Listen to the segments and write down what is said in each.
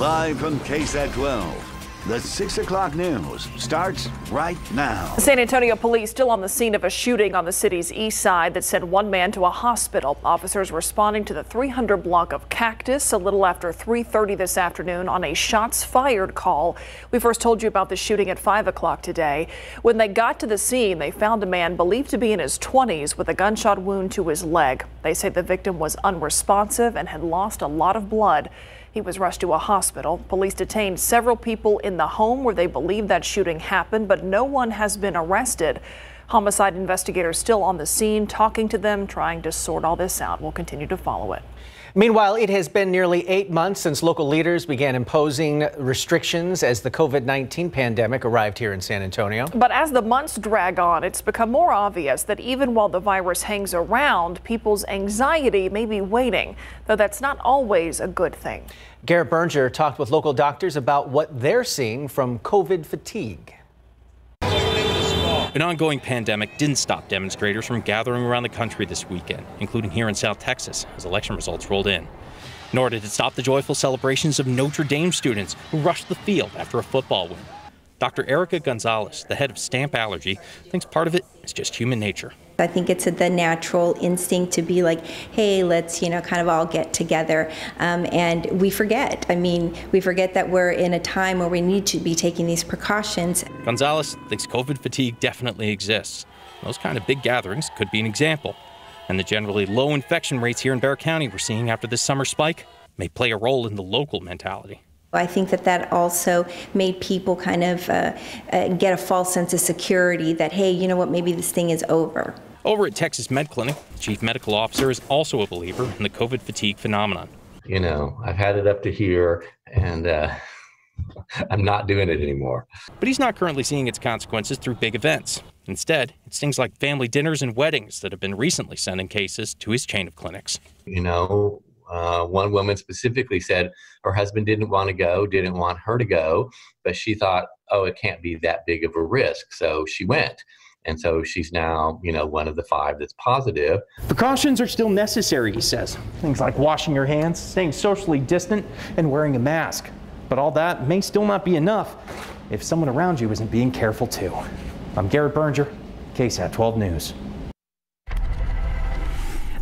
Live from KSAT 12. The 6 o'clock news starts right now. San Antonio police still on the scene of a shooting on the city's east side that sent one man to a hospital. Officers responding to the 300 block of Cactus a little after 3.30 this afternoon on a shots fired call. We first told you about the shooting at 5 o'clock today. When they got to the scene, they found a man believed to be in his 20s with a gunshot wound to his leg. They say the victim was unresponsive and had lost a lot of blood. He was rushed to a hospital. Police detained several people in the home where they believe that shooting happened, but no one has been arrested. Homicide investigators still on the scene, talking to them, trying to sort all this out. We'll continue to follow it. Meanwhile, it has been nearly eight months since local leaders began imposing restrictions as the COVID 19 pandemic arrived here in San Antonio. But as the months drag on, it's become more obvious that even while the virus hangs around, people's anxiety may be waning, though that's not always a good thing. Garrett Brnger talked with local doctors about what they're seeing from COVID fatigue. An ongoing pandemic didn't stop demonstrators from gathering around the country this weekend, including here in South Texas, as election results rolled in. Nor did it stop the joyful celebrations of Notre Dame students who rushed the field after a football win. Dr. Erica Gonzalez, the head of Stamp Allergy, thinks part of it is just human nature. I think it's the natural instinct to be like, hey, let's, you know, kind of all get together. Um, and we forget. I mean, we forget that we're in a time where we need to be taking these precautions. Gonzalez thinks COVID fatigue definitely exists. Those kind of big gatherings could be an example. And the generally low infection rates here in Bexar County we're seeing after this summer spike may play a role in the local mentality. I think that that also made people kind of uh, uh, get a false sense of security that, hey, you know what, maybe this thing is over. Over at Texas Med Clinic, the chief medical officer is also a believer in the COVID fatigue phenomenon. You know, I've had it up to here and uh, I'm not doing it anymore. But he's not currently seeing its consequences through big events. Instead, it's things like family dinners and weddings that have been recently sending cases to his chain of clinics. You know, uh, one woman specifically said her husband didn't want to go, didn't want her to go, but she thought, oh, it can't be that big of a risk. So she went. And so she's now, you know, one of the five that's positive. Precautions are still necessary, he says. Things like washing your hands, staying socially distant, and wearing a mask. But all that may still not be enough if someone around you isn't being careful too. I'm Garrett Brnger, KSAT 12 News.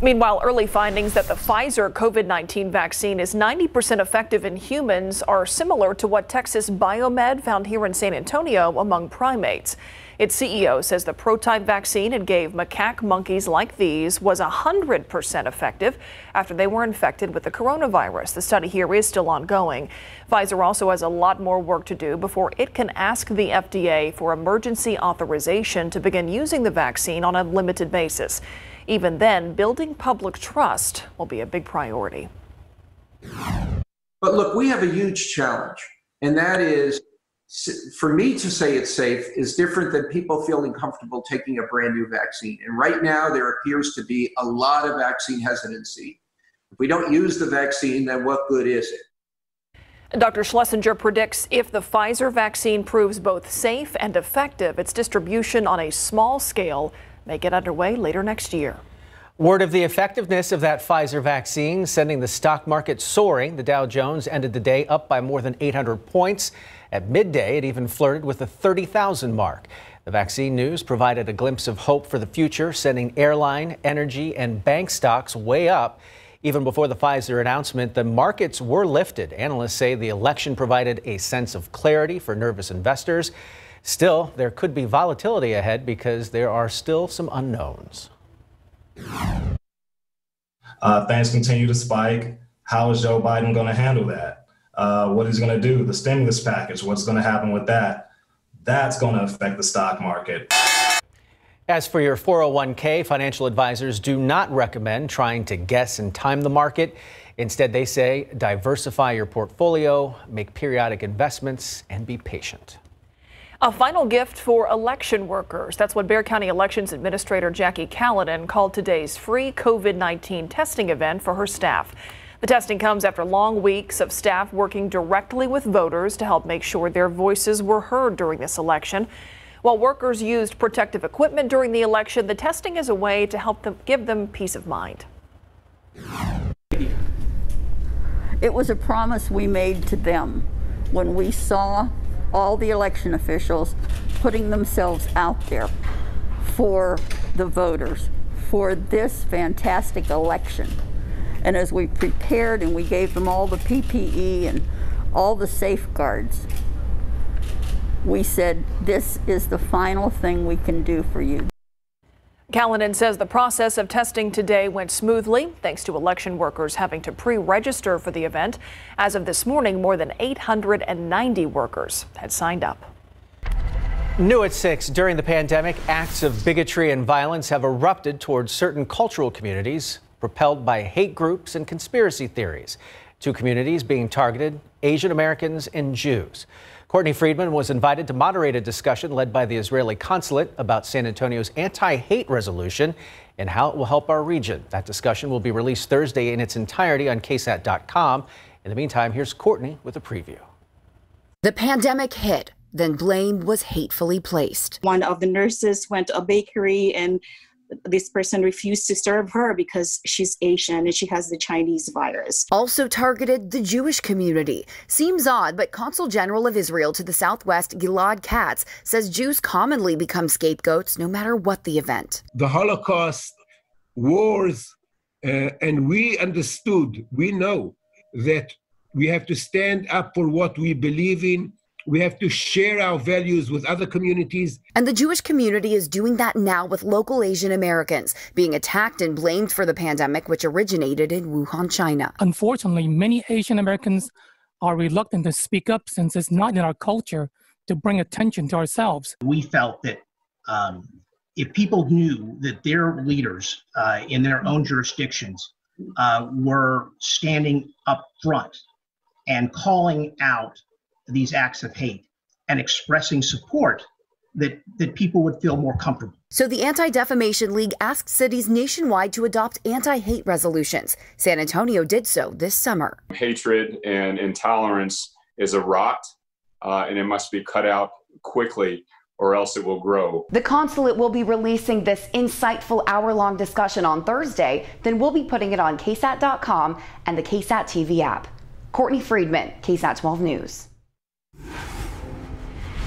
Meanwhile, early findings that the Pfizer COVID 19 vaccine is 90% effective in humans are similar to what Texas Biomed found here in San Antonio among primates. Its CEO says the prototype vaccine it gave macaque monkeys like these was 100% effective after they were infected with the coronavirus. The study here is still ongoing. Pfizer also has a lot more work to do before it can ask the FDA for emergency authorization to begin using the vaccine on a limited basis. Even then, building public trust will be a big priority. But look, we have a huge challenge, and that is for me to say it's safe is different than people feeling comfortable taking a brand new vaccine. And right now, there appears to be a lot of vaccine hesitancy. If we don't use the vaccine, then what good is it? Dr. Schlesinger predicts if the Pfizer vaccine proves both safe and effective, its distribution on a small scale may get underway later next year. Word of the effectiveness of that Pfizer vaccine sending the stock market soaring. The Dow Jones ended the day up by more than 800 points. At midday, it even flirted with the 30,000 mark. The vaccine news provided a glimpse of hope for the future, sending airline, energy, and bank stocks way up. Even before the Pfizer announcement, the markets were lifted. Analysts say the election provided a sense of clarity for nervous investors. Still, there could be volatility ahead because there are still some unknowns. Uh, things continue to spike. How is Joe Biden going to handle that? uh, what he's going to do, the stimulus package, what's going to happen with that. That's going to affect the stock market. As for your 401k, financial advisors do not recommend trying to guess and time the market. Instead, they say diversify your portfolio, make periodic investments, and be patient. A final gift for election workers. That's what Bexar County Elections Administrator Jackie Callanan called today's free COVID 19 testing event for her staff. The testing comes after long weeks of staff working directly with voters to help make sure their voices were heard during this election. While workers used protective equipment during the election, the testing is a way to help them give them peace of mind. It was a promise we made to them when we saw all the election officials putting themselves out there for the voters for this fantastic election. And as we prepared and we gave them all the PPE and all the safeguards, we said, this is the final thing we can do for you. Callanan says the process of testing today went smoothly thanks to election workers having to pre register for the event. As of this morning, more than 890 workers had signed up. New at 6, during the pandemic, acts of bigotry and violence have erupted towards certain cultural communities, propelled by hate groups and conspiracy theories. Two communities being targeted Asian Americans and Jews. Courtney Friedman was invited to moderate a discussion led by the Israeli consulate about San Antonio's anti hate resolution and how it will help our region. That discussion will be released Thursday in its entirety on KSAT.com. In the meantime, here's Courtney with a preview. The pandemic hit, then blame was hatefully placed. One of the nurses went to a bakery and this person refused to serve her because she's Asian and she has the Chinese virus. Also targeted the Jewish community. Seems odd, but Consul General of Israel to the Southwest, Gilad Katz, says Jews commonly become scapegoats no matter what the event. The Holocaust, wars, uh, and we understood, we know that we have to stand up for what we believe in we have to share our values with other communities. And the Jewish community is doing that now with local Asian Americans being attacked and blamed for the pandemic, which originated in Wuhan, China. Unfortunately, many Asian Americans are reluctant to speak up since it's not in our culture to bring attention to ourselves. We felt that um, if people knew that their leaders uh, in their own jurisdictions uh, were standing up front and calling out these acts of hate and expressing support that, that people would feel more comfortable. So the Anti Defamation League asked cities nationwide to adopt anti hate resolutions. San Antonio did so this summer. Hatred and intolerance is a rot, uh, and it must be cut out quickly or else it will grow. The consulate will be releasing this insightful hour long discussion on Thursday. Then we'll be putting it on KSAT.com and the KSAT TV app. Courtney Friedman, KSAT 12 News.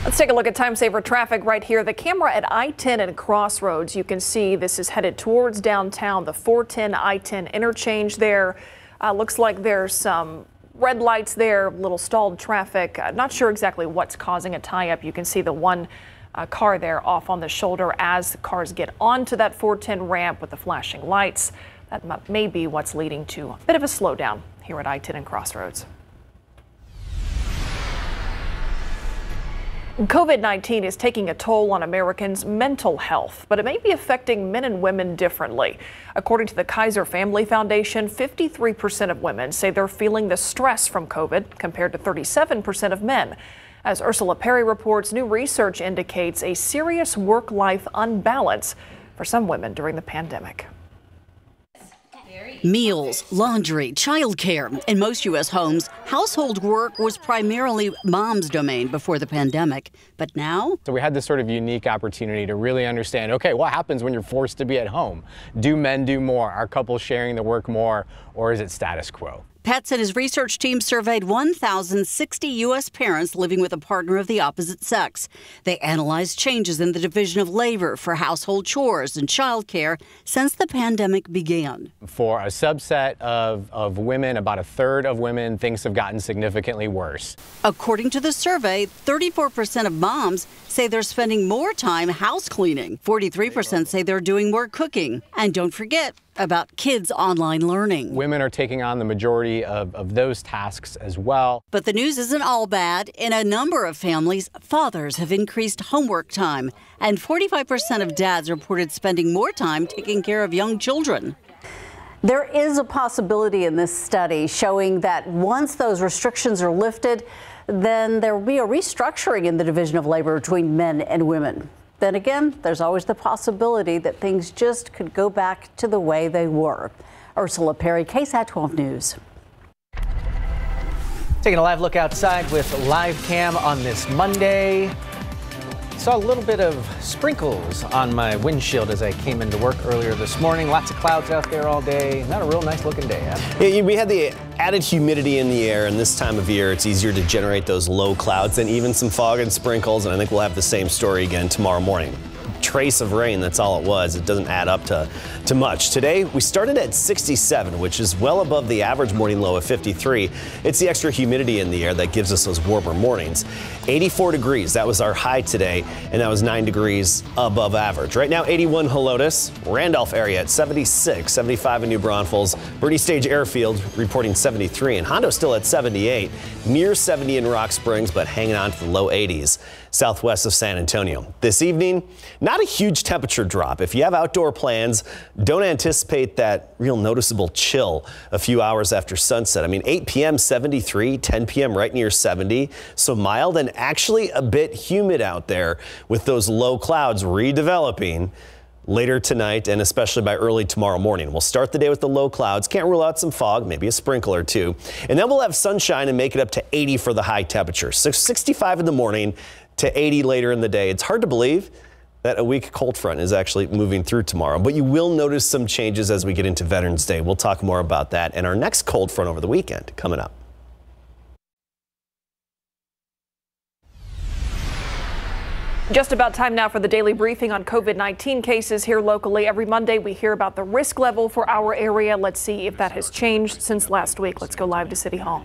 Let's take a look at time saver traffic right here. The camera at I-10 and Crossroads. You can see this is headed towards downtown. The 410 I-10 interchange there. Uh, looks like there's some red lights there, little stalled traffic. Uh, not sure exactly what's causing a tie-up. You can see the one uh, car there off on the shoulder as the cars get onto that 410 ramp with the flashing lights. That may be what's leading to a bit of a slowdown here at I-10 and Crossroads. COVID 19 is taking a toll on Americans' mental health, but it may be affecting men and women differently. According to the Kaiser Family Foundation, 53% of women say they're feeling the stress from COVID, compared to 37% of men. As Ursula Perry reports, new research indicates a serious work life unbalance for some women during the pandemic. Meals, laundry, childcare. In most U.S. homes, household work was primarily mom's domain before the pandemic. But now? So we had this sort of unique opportunity to really understand okay, what happens when you're forced to be at home? Do men do more? Are couples sharing the work more? Or is it status quo? Pat said his research team surveyed 1,060 U.S. parents living with a partner of the opposite sex. They analyzed changes in the division of labor for household chores and childcare since the pandemic began. For a subset of, of women, about a third of women, things have gotten significantly worse. According to the survey, 34% of moms say they're spending more time house cleaning, 43% say they're doing more cooking. And don't forget, about kids' online learning. Women are taking on the majority of, of those tasks as well. But the news isn't all bad. In a number of families, fathers have increased homework time, and 45% of dads reported spending more time taking care of young children. There is a possibility in this study showing that once those restrictions are lifted, then there will be a restructuring in the division of labor between men and women. Then again, there's always the possibility that things just could go back to the way they were. Ursula Perry, KSAT 12 News. Taking a live look outside with live cam on this Monday. Saw a little bit of sprinkles on my windshield as I came into work earlier this morning. Lots of clouds out there all day. Not a real nice looking day. Yeah, we had the added humidity in the air, and this time of year, it's easier to generate those low clouds and even some fog and sprinkles. And I think we'll have the same story again tomorrow morning trace of rain. That's all it was. It doesn't add up to, to much. Today, we started at 67, which is well above the average morning low of 53. It's the extra humidity in the air that gives us those warmer mornings. 84 degrees, that was our high today, and that was 9 degrees above average. Right now, 81 Helotes, Randolph area at 76, 75 in New Braunfels, Boerne Stage Airfield reporting 73, and Hondo still at 78, near 70 in Rock Springs, but hanging on to the low 80s southwest of San Antonio. This evening, not a huge temperature drop. If you have outdoor plans, don't anticipate that real noticeable chill a few hours after sunset. I mean, 8 p.m. 73, 10 p.m. right near 70. So mild and actually a bit humid out there with those low clouds redeveloping later tonight and especially by early tomorrow morning. We'll start the day with the low clouds. Can't rule out some fog, maybe a sprinkle or two. And then we'll have sunshine and make it up to 80 for the high temperature. So 65 in the morning, to 80 later in the day. It's hard to believe that a weak cold front is actually moving through tomorrow, but you will notice some changes as we get into Veterans Day. We'll talk more about that and our next cold front over the weekend coming up. Just about time now for the daily briefing on COVID 19 cases here locally. Every Monday, we hear about the risk level for our area. Let's see if that has changed since last week. Let's go live to City Hall.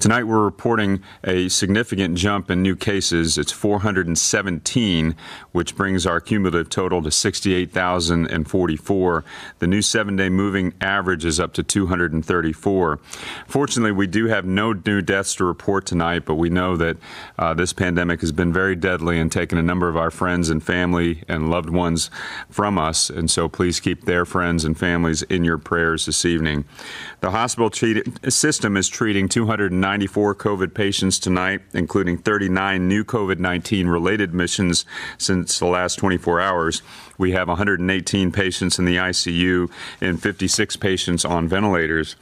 Tonight, we're reporting a significant jump in new cases. It's 417, which brings our cumulative total to 68,044. The new seven day moving average is up to 234. Fortunately, we do have no new deaths to report tonight, but we know that uh, this pandemic has been very deadly and taken a number of our friends and family and loved ones from us. And so please keep their friends and families in your prayers this evening. The hospital system is treating 294 COVID patients tonight, including 39 new COVID 19 related admissions since the last 24 hours. We have 118 patients in the ICU and 56 patients on ventilators.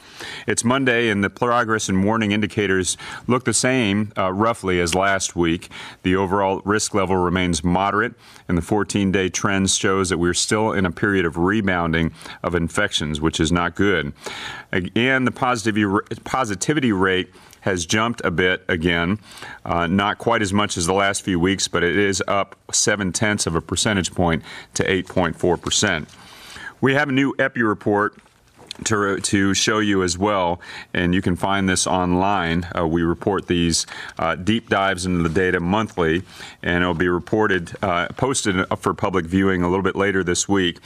It's Monday, and the progress and warning indicators look the same uh, roughly as last week. The overall risk level remains moderate, and the 14 day trend shows that we're still in a period of rebounding of infections, which is not good. And the positivity rate has jumped a bit again, uh, not quite as much as the last few weeks, but it is up seven tenths of a percentage point to 8.4 percent. We have a new EPI report to, to show you as well, and you can find this online. Uh, we report these uh, deep dives into the data monthly, and it'll be reported, uh, posted for public viewing a little bit later this week.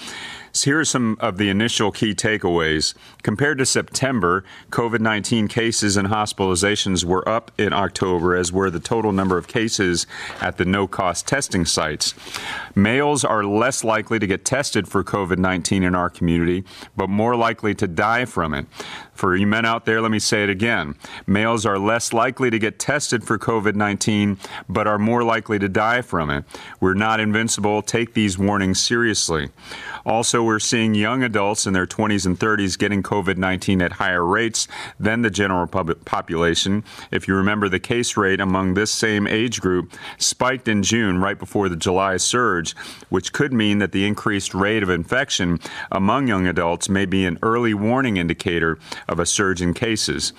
So here are some of the initial key takeaways. Compared to September, COVID 19 cases and hospitalizations were up in October, as were the total number of cases at the no cost testing sites. Males are less likely to get tested for COVID 19 in our community, but more likely to die from it. For you men out there, let me say it again. Males are less likely to get tested for COVID 19, but are more likely to die from it. We're not invincible. Take these warnings seriously. Also, we're seeing young adults in their 20s and 30s getting COVID 19 at higher rates than the general population. If you remember, the case rate among this same age group spiked in June right before the July surge, which could mean that the increased rate of infection among young adults may be an early warning indicator of a surge in cases.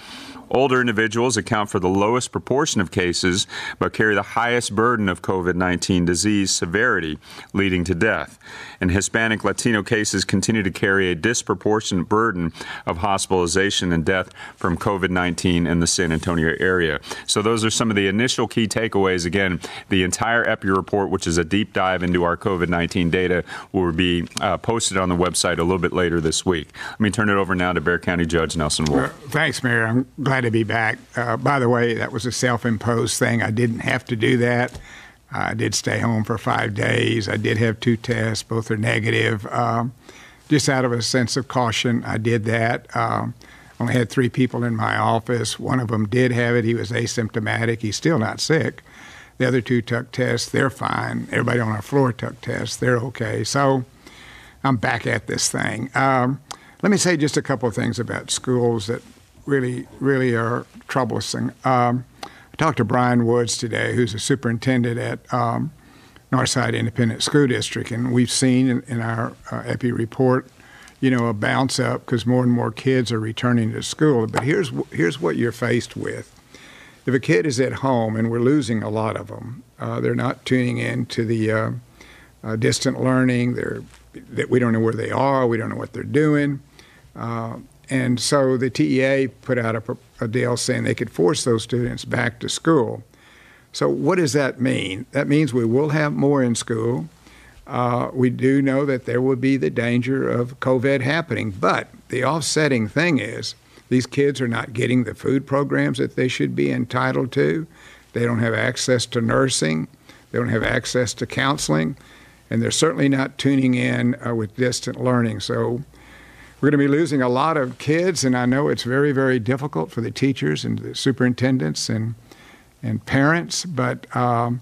Older individuals account for the lowest proportion of cases, but carry the highest burden of COVID 19 disease severity, leading to death. And Hispanic Latino cases continue to carry a disproportionate burden of hospitalization and death from COVID 19 in the San Antonio area. So, those are some of the initial key takeaways. Again, the entire EPI report, which is a deep dive into our COVID 19 data, will be uh, posted on the website a little bit later this week. Let me turn it over now to Bexar County Judge Nelson Wolff. Uh, thanks, Mayor. I'm glad glad to be back. Uh, by the way, that was a self imposed thing. I didn't have to do that. I did stay home for five days. I did have two tests, both are negative. Um, just out of a sense of caution, I did that. Um, only had three people in my office. One of them did have it. He was asymptomatic. He's still not sick. The other two took tests. They're fine. Everybody on our floor took tests. They're okay. So I'm back at this thing. Um, let me say just a couple of things about schools that really, really are troublesome. Um, I talked to Brian Woods today, who's a superintendent at um, Northside Independent School District, and we've seen in, in our uh, EPI report, you know, a bounce up because more and more kids are returning to school. But here's here's what you're faced with: if a kid is at home, and we're losing a lot of them, uh, they're not tuning in to the uh, uh, distant learning. They're that we don't know where they are. We don't know what they're doing. Uh, and so the TEA put out a, a deal saying they could force those students back to school. So what does that mean? That means we will have more in school. Uh, we do know that there will be the danger of COVID happening, but the offsetting thing is these kids are not getting the food programs that they should be entitled to. They don't have access to nursing. They don't have access to counseling. And they're certainly not tuning in uh, with distant learning. So we're going to be losing a lot of kids, and I know it's very, very difficult for the teachers and the superintendents and and parents. But um,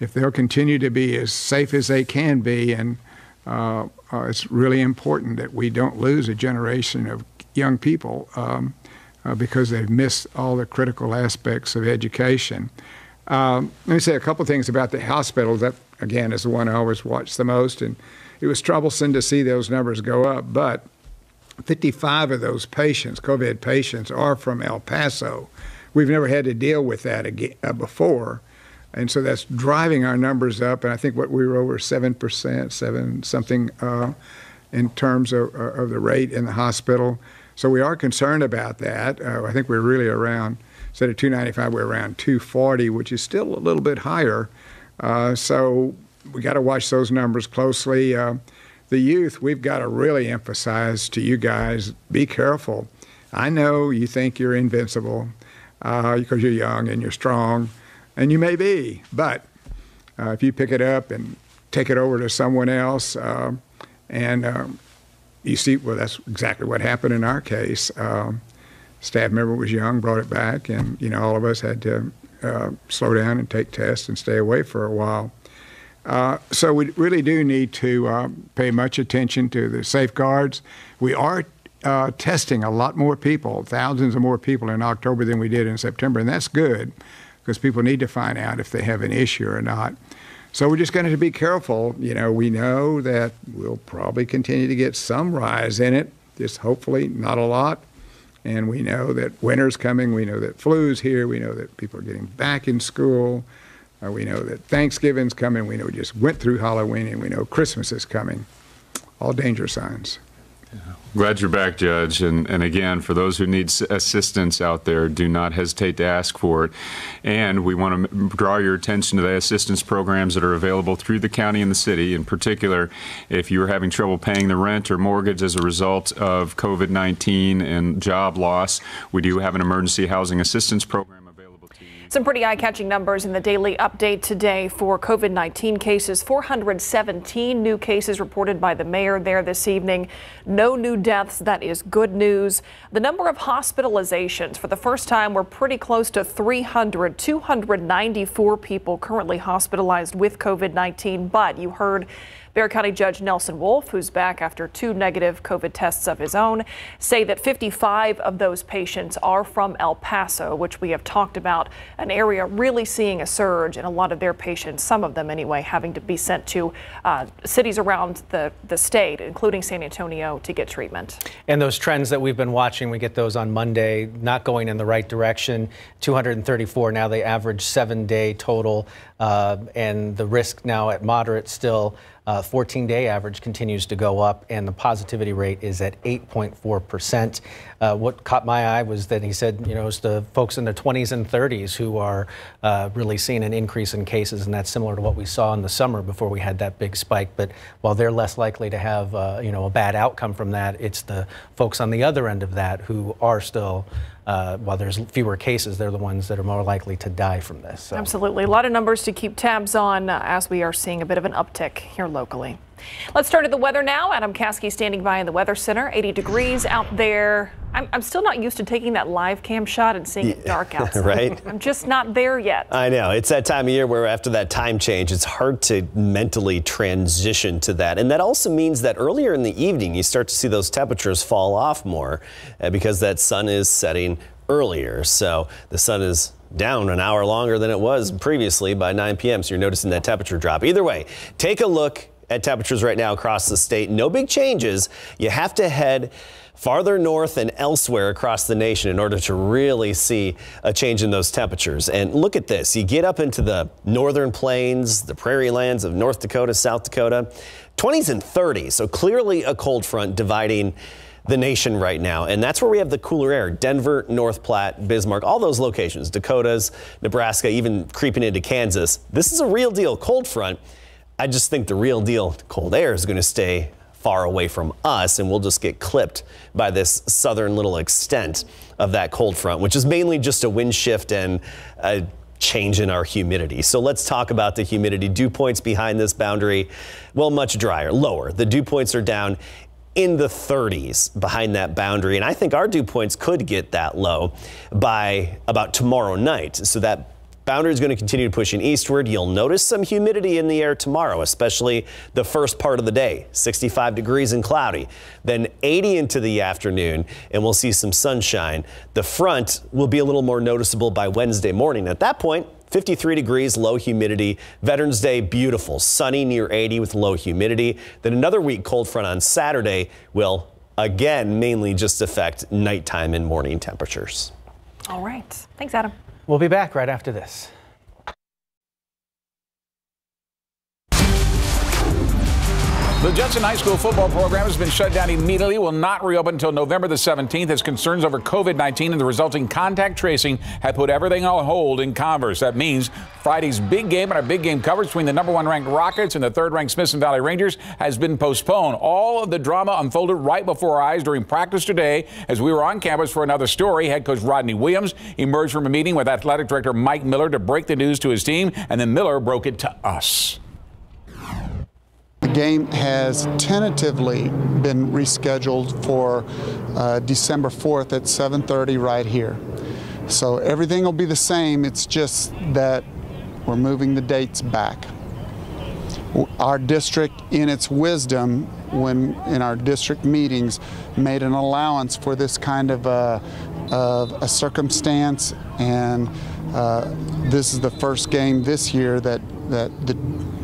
if they'll continue to be as safe as they can be, and uh, uh, it's really important that we don't lose a generation of young people um, uh, because they've missed all the critical aspects of education. Um, let me say a couple things about the hospital. That again is the one I always watch the most, and it was troublesome to see those numbers go up. But 55 of those patients, COVID patients, are from El Paso. We've never had to deal with that again, uh, before. And so that's driving our numbers up. And I think what we were over 7%, 7 something uh, in terms of, uh, of, the rate in the hospital. So we are concerned about that. Uh, I think we're really around, instead of 295, we're around 240, which is still a little bit higher. Uh, so we got to watch those numbers closely. The youth, we've got to really emphasize to you guys be careful. I know you think you're invincible uh, because you're young and you're strong, and you may be, but uh, if you pick it up and take it over to someone else, uh, and um, you see, well, that's exactly what happened in our case. Um, staff member was young, brought it back, and you know all of us had to uh, slow down and take tests and stay away for a while. Uh, so we really do need to uh, pay much attention to the safeguards. We are uh, testing a lot more people, thousands of more people in October than we did in September, and that's good because people need to find out if they have an issue or not. So we're just going to be careful. You know, we know that we'll probably continue to get some rise in it, just hopefully not a lot. And we know that winter's coming. We know that flu's here. We know that people are getting back in school. Uh, we know that Thanksgiving's coming. We know we just went through Halloween, and we know Christmas is coming. All danger signs. Glad you're back, Judge. And, and again, for those who need assistance out there, do not hesitate to ask for it. And we want to draw your attention to the assistance programs that are available through the county and the city. In particular, if you are having trouble paying the rent or mortgage as a result of COVID 19 and job loss, we do have an emergency housing assistance program some pretty eye catching numbers in the daily update today for COVID 19 cases 417 new cases reported by the mayor there this evening. No new deaths. That is good news. The number of hospitalizations for the first time were pretty close to 300, 294 people currently hospitalized with COVID 19. But you heard Bexar County Judge Nelson Wolff, who's back after two negative COVID tests of his own, say that 55 of those patients are from El Paso, which we have talked about, an area really seeing a surge in a lot of their patients, some of them anyway, having to be sent to uh, cities around the, the state, including San Antonio, to get treatment. And those trends that we've been watching, we get those on Monday, not going in the right direction. 234 now, they average seven day total, uh, and the risk now at moderate still. 14 uh, day average continues to go up, and the positivity rate is at 8.4%. Uh, what caught my eye was that he said, you know, it's the folks in their 20s and 30s who are uh, really seeing an increase in cases, and that's similar to what we saw in the summer before we had that big spike. But while they're less likely to have, uh, you know, a bad outcome from that, it's the folks on the other end of that who are still uh, while there's fewer cases, they're the ones that are more likely to die from this. So. Absolutely. A lot of numbers to keep tabs on uh, as we are seeing a bit of an uptick here locally. Let's turn to the weather now. Adam Caskey standing by in the Weather Center. 80 degrees out there. I'm, I'm still not used to taking that live cam shot and seeing it dark outside. right? I'm just not there yet. I know. It's that time of year where after that time change, it's hard to mentally transition to that. And that also means that earlier in the evening, you start to see those temperatures fall off more uh, because that sun is setting earlier. So the sun is down an hour longer than it was previously by 9 p.m. So you're noticing that temperature drop. Either way, take a look at temperatures right now across the state. No big changes. You have to head farther north and elsewhere across the nation in order to really see a change in those temperatures. And look at this. You get up into the northern plains, the prairie lands of North Dakota, South Dakota, 20s and 30s. So clearly a cold front dividing the nation right now. And that's where we have the cooler air Denver, North Platte, Bismarck, all those locations, Dakotas, Nebraska, even creeping into Kansas. This is a real deal cold front. I just think the real deal cold air is going to stay far away from us, and we'll just get clipped by this southern little extent of that cold front, which is mainly just a wind shift and a change in our humidity. So let's talk about the humidity. Dew points behind this boundary, well, much drier, lower. The dew points are down in the 30s behind that boundary. And I think our dew points could get that low by about tomorrow night. So that boundary is going to continue to pushing eastward. You'll notice some humidity in the air tomorrow, especially the first part of the day 65 degrees and cloudy. Then 80 into the afternoon, and we'll see some sunshine. The front will be a little more noticeable by Wednesday morning. At that point, 53 degrees, low humidity. Veterans Day, beautiful, sunny near 80 with low humidity. Then another weak cold front on Saturday will again mainly just affect nighttime and morning temperatures. All right. Thanks, Adam. We'll be back right after this. The Judson High School football program has been shut down immediately, will not reopen until November the 17th as concerns over COVID 19 and the resulting contact tracing have put everything on hold in Converse. That means Friday's big game and our big game coverage between the number one ranked Rockets and the third ranked Smithson Valley Rangers has been postponed. All of the drama unfolded right before our eyes during practice today as we were on campus for another story. Head coach Rodney Williams emerged from a meeting with athletic director Mike Miller to break the news to his team, and then Miller broke it to us. The game has tentatively been rescheduled for uh, December 4th at 7:30 right here. So everything will be the same. It's just that we're moving the dates back. Our district, in its wisdom, when in our district meetings, made an allowance for this kind of a, of a circumstance, and uh, this is the first game this year that that the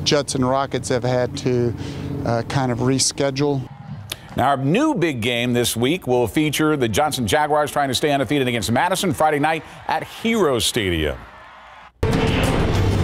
Judson Rockets have had to uh, kind of reschedule. Now, our new big game this week will feature the Johnson Jaguars trying to stay undefeated against Madison Friday night at Hero Stadium.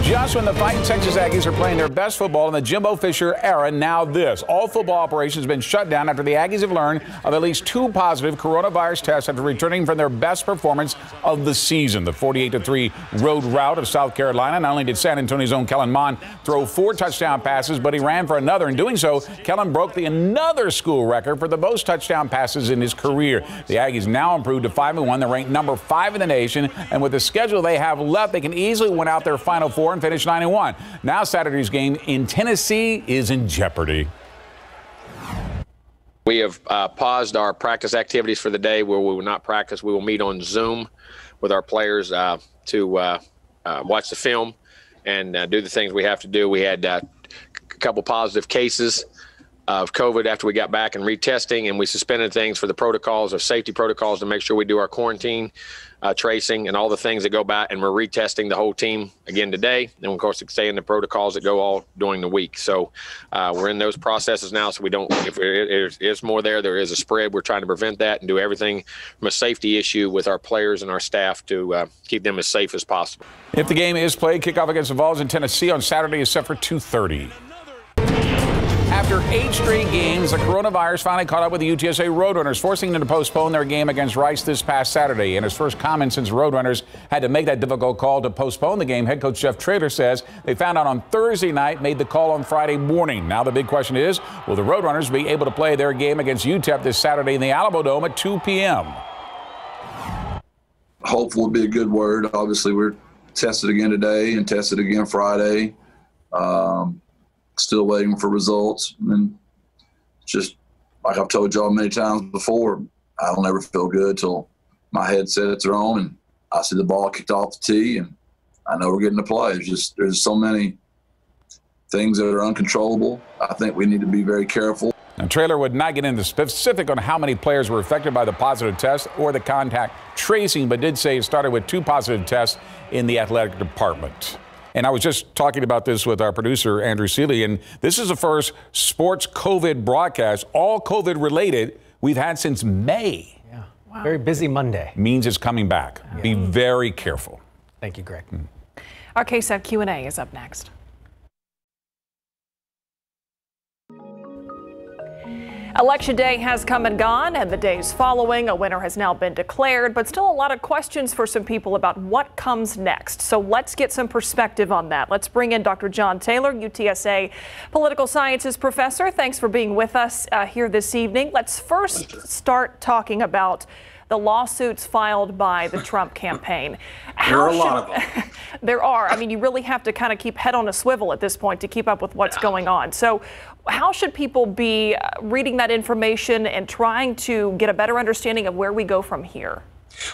Just when the Fighting Texas Aggies are playing their best football in the Jimbo Fisher era, now this. All football operations have been shut down after the Aggies have learned of at least two positive coronavirus tests after returning from their best performance of the season. The 48-3 road route of South Carolina. Not only did San Antonio's own Kellen Mond throw four touchdown passes, but he ran for another. In doing so, Kellen broke the another school record for the most touchdown passes in his career. The Aggies now improved to 5-1. They're ranked number five in the nation, and with the schedule they have left, they can easily win out their final four and finish 91. Now Saturday's game in Tennessee is in jeopardy. We have uh, paused our practice activities for the day where we will not practice. We will meet on Zoom with our players uh, to uh, uh watch the film and uh, do the things we have to do. We had uh, a couple positive cases of COVID after we got back and retesting, and we suspended things for the protocols of safety protocols to make sure we do our quarantine uh, tracing and all the things that go by. And we're retesting the whole team again today. And of course, staying the protocols that go all during the week. So uh, we're in those processes now. So we don't, if there is more there, there is a spread. We're trying to prevent that and do everything from a safety issue with our players and our staff to uh, keep them as safe as possible. If the game is played, kickoff against the Vols in Tennessee on Saturday is set for 2:30. After eight straight games, the coronavirus finally caught up with the UTSA Roadrunners, forcing them to postpone their game against Rice this past Saturday. In his first comment since Roadrunners had to make that difficult call to postpone the game, head coach Jeff Traylor says they found out on Thursday night, made the call on Friday morning. Now the big question is, will the Roadrunners be able to play their game against UTEP this Saturday in the Alamodome at 2 p.m.? Hopeful would be a good word. Obviously, we're tested again today and tested again Friday. Um, still waiting for results. And just like I've told y'all many times before, I don't ever feel good till my headsets are on and I see the ball kicked off the tee and I know we're getting to play. It's just there's so many things that are uncontrollable. I think we need to be very careful. Now, Traylor would not get into specific on how many players were affected by the positive test or the contact tracing, but did say it started with two positive tests in the athletic department. And I was just talking about this with our producer, Andrew Seeley, and this is the first sports COVID broadcast, all COVID related, we've had since May. Yeah. Wow. Very busy Monday. Means it's coming back. Yeah. Be very careful. Thank you, Greg. Mm. Our KSAT Q&A is up next. Election day has come and gone, and the days following, a winner has now been declared, but still a lot of questions for some people about what comes next. So let's get some perspective on that. Let's bring in Dr. John Taylor, UTSA political sciences professor. Thanks for being with us uh, here this evening. Let's first start talking about the lawsuits filed by the Trump campaign. How there are a lot of them. there are. I mean, you really have to kind of keep head on a swivel at this point to keep up with what's going on. So, how should people be uh, reading that information and trying to get a better understanding of where we go from here?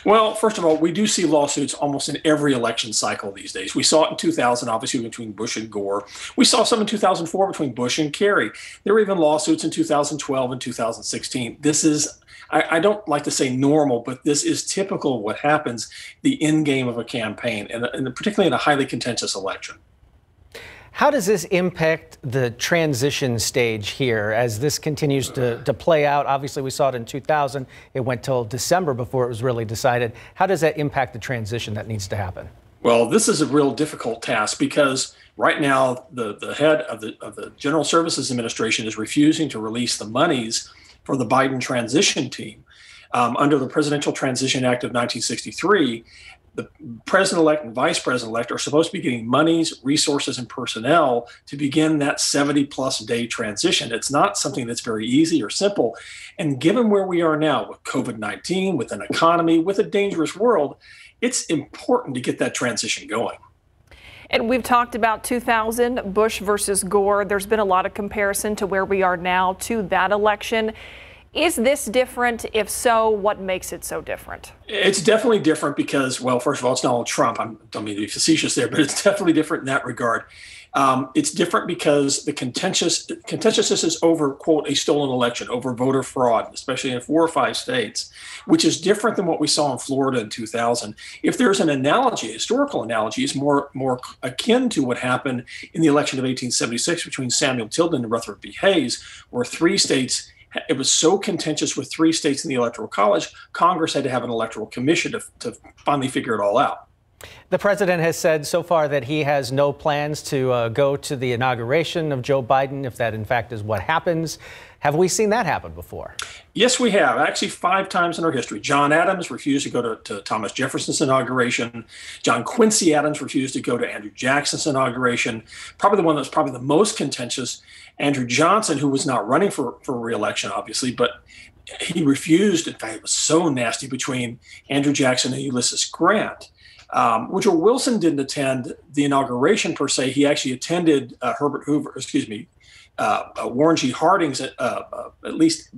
Well, first of all, we do see lawsuits almost in every election cycle these days. We saw it in 2000, obviously, between Bush and Gore. We saw some in 2004 between Bush and Kerry. There were even lawsuits in 2012 and 2016. This is, I, I don't like to say normal, but this is typical of what happens the end game of a campaign, and, and particularly in a highly contentious election. How does this impact the transition stage here as this continues to, to play out? Obviously, we saw it in 2000. It went till December before it was really decided. How does that impact the transition that needs to happen? Well, this is a real difficult task because right now the, the head of the, of the General Services Administration is refusing to release the monies for the Biden transition team. Um, under the Presidential Transition Act of 1963, the president elect and vice president elect are supposed to be getting monies, resources, and personnel to begin that 70 plus day transition. It's not something that's very easy or simple. And given where we are now with COVID 19, with an economy, with a dangerous world, it's important to get that transition going. And we've talked about 2000, Bush versus Gore. There's been a lot of comparison to where we are now to that election. Is this different? If so, what makes it so different? It's definitely different because, well, first of all, it's Donald Trump. I don't mean to be facetious there, but it's definitely different in that regard. Um, it's different because the contentious contentiousness is over quote a stolen election, over voter fraud, especially in four or five states, which is different than what we saw in Florida in 2000. If there's an analogy, historical analogy, is more more akin to what happened in the election of 1876 between Samuel Tilden and Rutherford B. Hayes, where three states it was so contentious with three states in the electoral college congress had to have an electoral commission to, to finally figure it all out the president has said so far that he has no plans to uh, go to the inauguration of Joe Biden, if that in fact is what happens. Have we seen that happen before? Yes, we have. Actually, five times in our history. John Adams refused to go to, to, Thomas Jefferson's inauguration. John Quincy Adams refused to go to Andrew Jackson's inauguration. Probably the one that was probably the most contentious. Andrew Johnson, who was not running for, for reelection, obviously, but he refused. In fact, it was so nasty between Andrew Jackson and Ulysses Grant. Um, Woodrow Wilson didn't attend the inauguration per se. He actually attended uh, Herbert Hoover, excuse me, uh, uh, Warren G. Harding's uh, uh, at least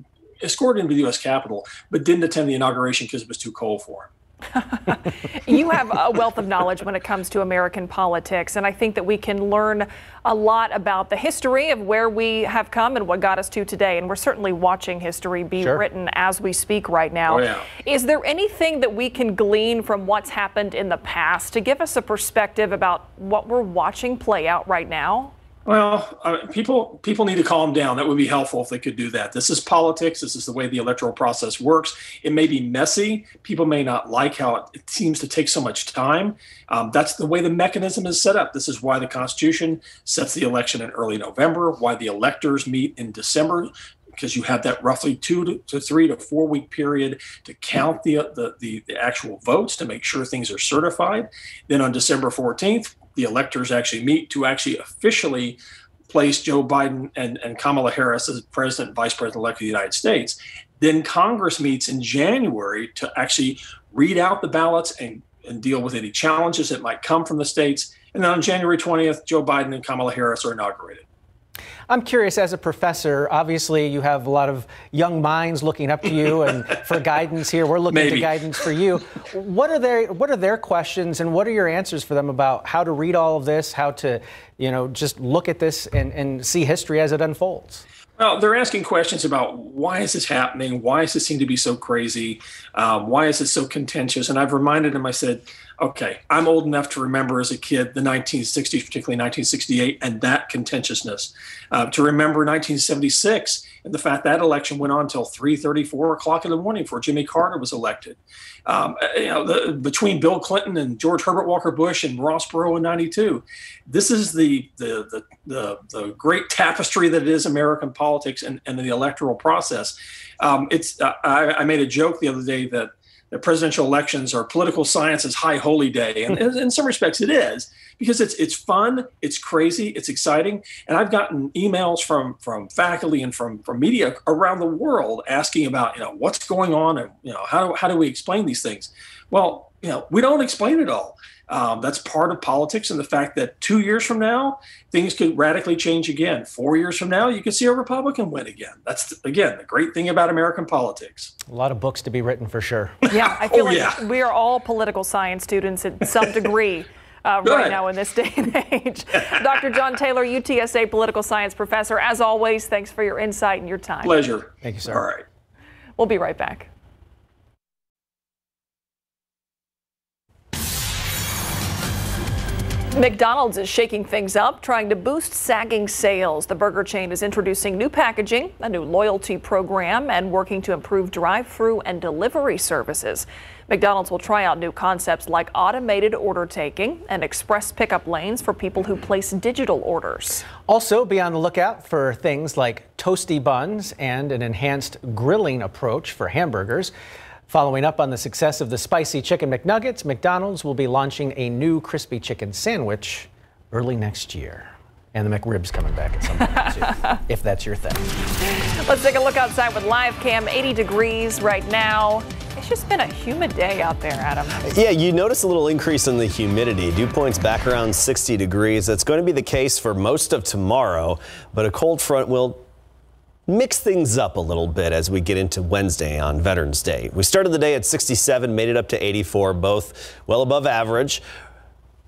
escorted him to the U.S. Capitol, but didn't attend the inauguration because it was too cold for him. you have a wealth of knowledge when it comes to American politics, and I think that we can learn a lot about the history of where we have come and what got us to today. And we're certainly watching history be sure. written as we speak right now. Oh, yeah. Is there anything that we can glean from what's happened in the past to give us a perspective about what we're watching play out right now? Well, uh, people people need to calm down. That would be helpful if they could do that. This is politics. This is the way the electoral process works. It may be messy. People may not like how it, it seems to take so much time. Um, that's the way the mechanism is set up. This is why the Constitution sets the election in early November. Why the electors meet in December because you have that roughly two to, three to four week period to count the, the, the, the, actual votes to make sure things are certified. Then on December 14th, the electors actually meet to actually officially place Joe Biden and, and Kamala Harris as president, and vice president elect of the United States. Then Congress meets in January to actually read out the ballots and, and deal with any challenges that might come from the states. And then on January 20th, Joe Biden and Kamala Harris are inaugurated. I'm curious, as a professor, obviously you have a lot of young minds looking up to you and for guidance here. We're looking Maybe. to guidance for you. What are their What are their questions, and what are your answers for them about how to read all of this, how to, you know, just look at this and, and see history as it unfolds? Well, they're asking questions about why is this happening? Why does this seem to be so crazy? Um, why is it so contentious? And I've reminded them, I said, okay, I'm old enough to remember as a kid the 1960s, particularly 1968, and that contentiousness. Uh, to remember 1976 and the fact that election went on until 3:30, 4 o'clock in the morning before Jimmy Carter was elected. Um, you know, the, between Bill Clinton and George Herbert Walker Bush and Ross Perot in '92, this is the, the the, the the great tapestry that is American politics and, and the electoral process. Um, it's uh, I, I made a joke the other day that the presidential elections are political science's high holy day, and in some respects it is because it's it's fun, it's crazy, it's exciting, and I've gotten emails from from faculty and from from media around the world asking about you know what's going on and you know how do, how do we explain these things? Well, you know we don't explain it all. Um, that's part of politics and the fact that two years from now, things could radically change again. Four years from now, you could see a Republican win again. That's, again, the great thing about American politics. A lot of books to be written for sure. Yeah, I feel Oh, like yeah. we are all political science students at some degree. Uh, right Good. now in this day and age. Dr. John Taylor, UTSA political science professor, as always, thanks for your insight and your time. Pleasure. Thank you, sir. All right. We'll be right back. McDonald's is shaking things up, trying to boost sagging sales. The burger chain is introducing new packaging, a new loyalty program, and working to improve drive through and delivery services. McDonald's will try out new concepts like automated order taking and express pickup lanes for people who place digital orders. Also, be on the lookout for things like toasty buns and an enhanced grilling approach for hamburgers. Following up on the success of the spicy chicken McNuggets, McDonald's will be launching a new crispy chicken sandwich early next year. And the McRib's coming back at some point, too, if that's your thing. Let's take a look outside with live cam. 80 degrees right now. It's just been a humid day out there, Adam. Yeah, you notice a little increase in the humidity. Dew point's back around 60 degrees. That's going to be the case for most of tomorrow, but a cold front will mix things up a little bit as we get into Wednesday on Veterans Day. We started the day at 67, made it up to 84, both well above average.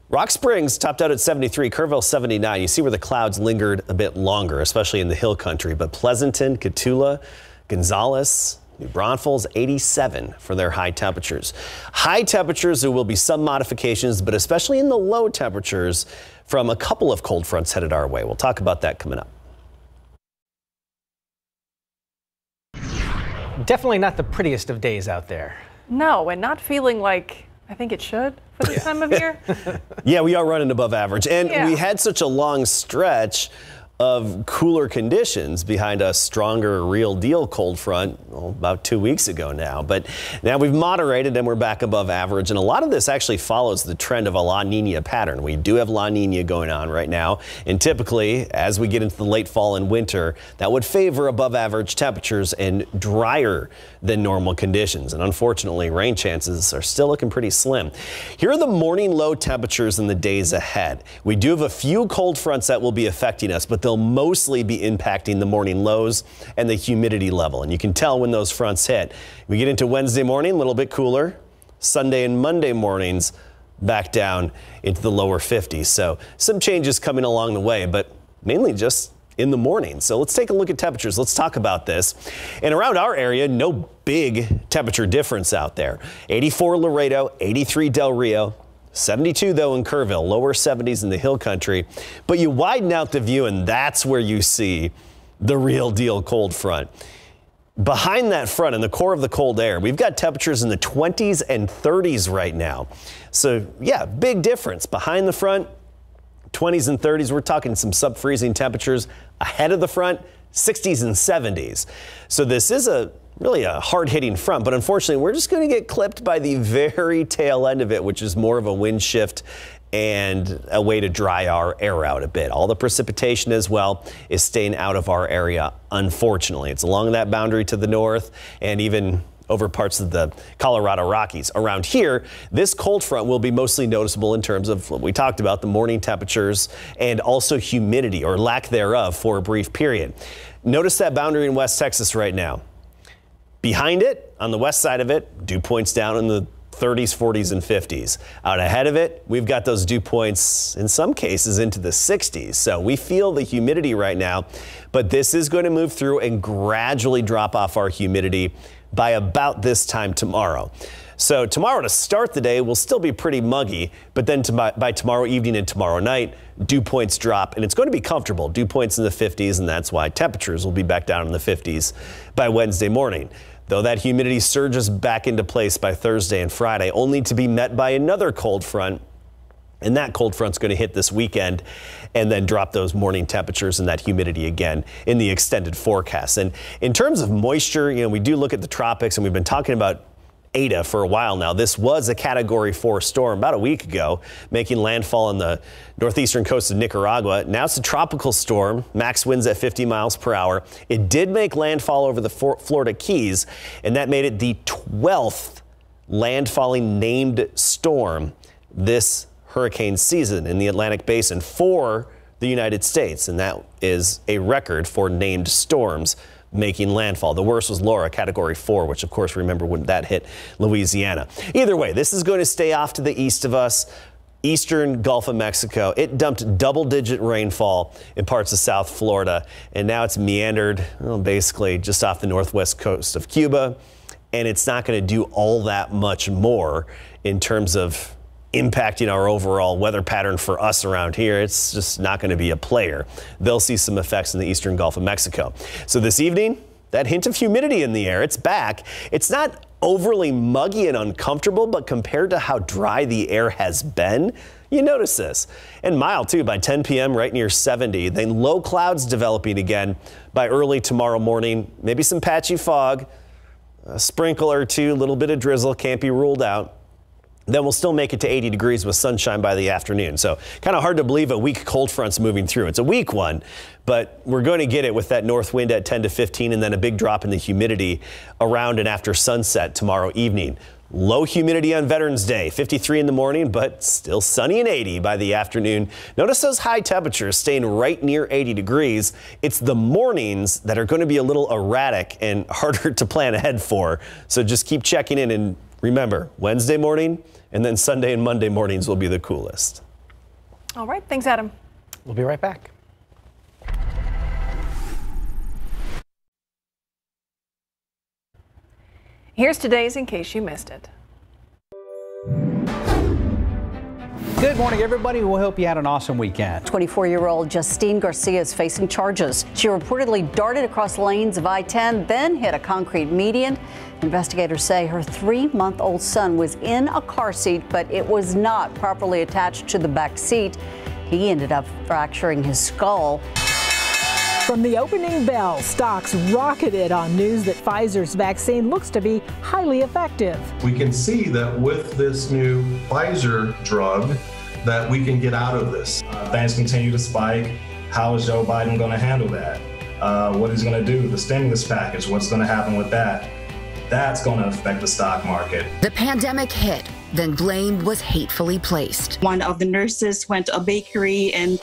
Rock Springs topped out at 73, Kerrville 79. You see where the clouds lingered a bit longer, especially in the hill country, but Pleasanton, Cotulla, Gonzales, New Braunfels 87 for their high temperatures. High temperatures, there will be some modifications, but especially in the low temperatures from a couple of cold fronts headed our way. We'll talk about that coming up. Definitely not the prettiest of days out there. No, and not feeling like I think it should for this time of year. Yeah, we are running above average. And Yeah. we had such a long stretch of cooler conditions behind a stronger real deal cold front well, about two weeks ago now. But now we've moderated and we're back above average. And a lot of this actually follows the trend of a La Nina pattern. We do have La Nina going on right now. And typically, as we get into the late fall and winter, that would favor above average temperatures and drier than normal conditions. And unfortunately, rain chances are still looking pretty slim. Here are the morning low temperatures in the days ahead. We do have a few cold fronts that will be affecting us, but they'll mostly be impacting the morning lows and the humidity level. And you can tell when those fronts hit. We get into Wednesday morning, a little bit cooler. Sunday and Monday mornings back down into the lower 50s. So some changes coming along the way, but mainly just in the morning. So let's take a look at temperatures. Let's talk about this. And around our area, no big temperature difference out there. 84 Laredo, 83 Del Rio, 72 though in Kerrville, lower 70s in the hill country. But you widen out the view and that's where you see the real deal cold front. Behind that front in the core of the cold air, we've got temperatures in the 20s and 30s right now. So yeah, big difference. Behind the front, 20s and 30s, we're talking some sub freezing temperatures. Ahead of the front, 60s and 70s. So this is a really a hard hitting front, but unfortunately, we're just going to get clipped by the very tail end of it, which is more of a wind shift and a way to dry our air out a bit. All the precipitation as well is staying out of our area, unfortunately. It's along that boundary to the north and even over parts of the Colorado Rockies. Around here, this cold front will be mostly noticeable in terms of what we talked about, the morning temperatures and also humidity or lack thereof for a brief period. Notice that boundary in West Texas right now. Behind it, on the west side of it, dew points down in the 30s, 40s, and 50s. Out ahead of it, we've got those dew points in some cases into the 60s. So we feel the humidity right now, but this is going to move through and gradually drop off our humidity by about this time tomorrow. So tomorrow to start the day will still be pretty muggy, but then to by, by, tomorrow evening and tomorrow night, dew points drop and it's going to be comfortable. Dew points in the 50s, and that's why temperatures will be back down in the 50s by Wednesday morning. Though that humidity surges back into place by Thursday and Friday, only to be met by another cold front. And that cold front's going to hit this weekend and then drop those morning temperatures and that humidity again in the extended forecast. And in terms of moisture, you know, we do look at the tropics and we've been talking about Eta for a while now. This was a Category 4 storm about a week ago, making landfall on the northeastern coast of Nicaragua. Now it's a tropical storm, max winds at 50 miles per hour. It did make landfall over the Florida Keys, and that made it the 12th landfalling named storm this hurricane season in the Atlantic Basin for the United States, and that is a record for named storms making landfall. The worst was Laura, category four, which of course remember when that hit Louisiana. Either way, this is going to stay off to the east of us. Eastern Gulf of Mexico. It dumped double digit rainfall in parts of South Florida, and now it's meandered well, basically just off the northwest coast of Cuba. And it's not going to do all that much more in terms of impacting our overall weather pattern for us around here. It's just not going to be a player. They'll see some effects in the eastern Gulf of Mexico. So this evening, that hint of humidity in the air, it's back. It's not overly muggy and uncomfortable, but compared to how dry the air has been, you notice this. And mild too by 10 p.m. right near 70. Then low clouds developing again by early tomorrow morning. Maybe some patchy fog, a sprinkle or two, a little bit of drizzle can't be ruled out then we'll still make it to 80 degrees with sunshine by the afternoon. So kind of hard to believe a weak cold front's moving through. It's a weak one, but we're going to get it with that north wind at 10 to 15 and then a big drop in the humidity around and after sunset tomorrow evening. Low humidity on Veterans Day, 53 in the morning, but still sunny and 80 by the afternoon. Notice those high temperatures staying right near 80 degrees. It's the mornings that are going to be a little erratic and harder to plan ahead for. So just keep checking in and remember, Wednesday morning, and then Sunday and Monday mornings will be the coolest. All right. Thanks, Adam. We'll be right back. Here's today's in case you missed it. Good morning, everybody. We hope you had an awesome weekend. 24 year old Justine Garcia is facing charges. She reportedly darted across lanes of I 10, then hit a concrete median. Investigators say her three month old son was in a car seat, but it was not properly attached to the back seat. He ended up fracturing his skull. From the opening bell, stocks rocketed on news that Pfizer's vaccine looks to be highly effective. We can see that with this new Pfizer drug, that we can get out of this. Uh, things continue to spike. How is Joe Biden going to handle that? Uh, what he's going to do, the stimulus package, what's going to happen with that? That's going to affect the stock market. The pandemic hit, then blame was hatefully placed. One of the nurses went to a bakery and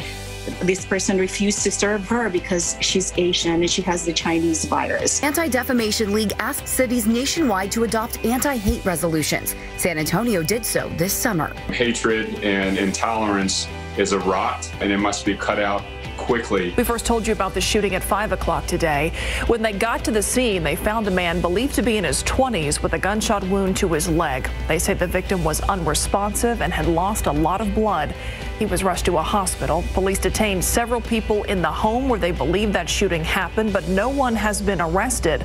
this person refused to serve her because she's Asian and she has the Chinese virus. Anti Defamation League asked cities nationwide to adopt anti hate resolutions. San Antonio did so this summer. Hatred and intolerance is a rot and it must be cut out quickly. We first told you about the shooting at 5 o'clock today. When they got to the scene, they found a man believed to be in his 20s with a gunshot wound to his leg. They say the victim was unresponsive and had lost a lot of blood. He was rushed to a hospital. Police detained several people in the home where they believe that shooting happened, but no one has been arrested.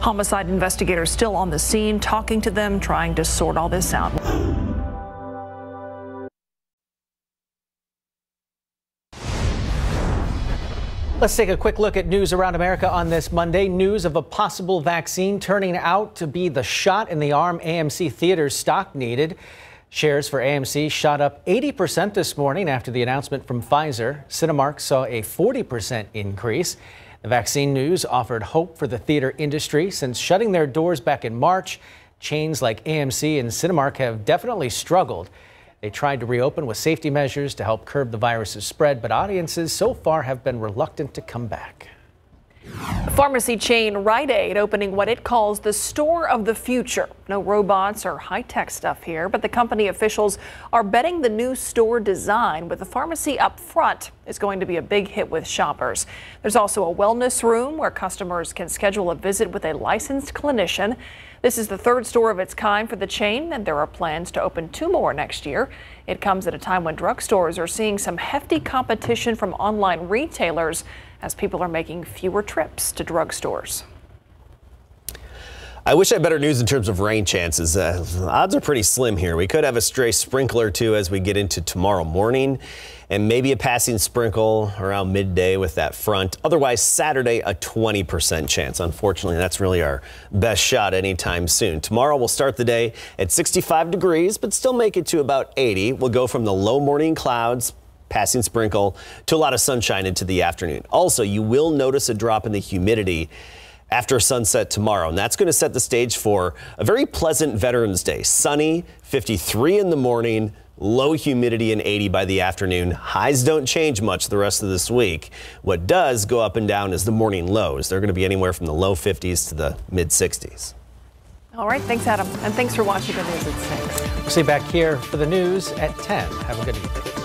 Homicide investigators still on the scene, talking to them, trying to sort all this out. Let's take a quick look at news around America on this Monday. News of a possible vaccine turning out to be the shot in the arm AMC theaters stock needed. Shares for AMC shot up 80% this morning after the announcement from Pfizer. Cinemark saw a 40% increase. The vaccine news offered hope for the theater industry since shutting their doors back in March. Chains like AMC and Cinemark have definitely struggled. They tried to reopen with safety measures to help curb the virus's spread, but audiences so far have been reluctant to come back. Pharmacy chain Rite Aid opening what it calls the store of the future. No robots or high tech stuff here, but the company officials are betting the new store design with the pharmacy up front is going to be a big hit with shoppers. There's also a wellness room where customers can schedule a visit with a licensed clinician. This is the third store of its kind for the chain, and there are plans to open two more next year. It comes at a time when drugstores are seeing some hefty competition from online retailers as people are making fewer trips to drugstores. I wish I had better news in terms of rain chances. Uh, odds are pretty slim here. We could have a stray sprinkler or two as we get into tomorrow morning, and maybe a passing sprinkle around midday with that front. Otherwise, Saturday, a 20% chance. Unfortunately, that's really our best shot anytime soon. Tomorrow, we'll start the day at 65 degrees, but still make it to about 80. We'll go from the low morning clouds passing sprinkle to a lot of sunshine into the afternoon. Also, you will notice a drop in the humidity after sunset tomorrow, and that's going to set the stage for a very pleasant Veterans Day. Sunny, 53 in the morning, low humidity and 80 by the afternoon. Highs don't change much the rest of this week. What does go up and down is the morning lows. They're going to be anywhere from the low 50s to the mid 60s. All right, thanks, Adam, and thanks for watching the news at 6. We'll see you back here for the news at 10. Have a good evening.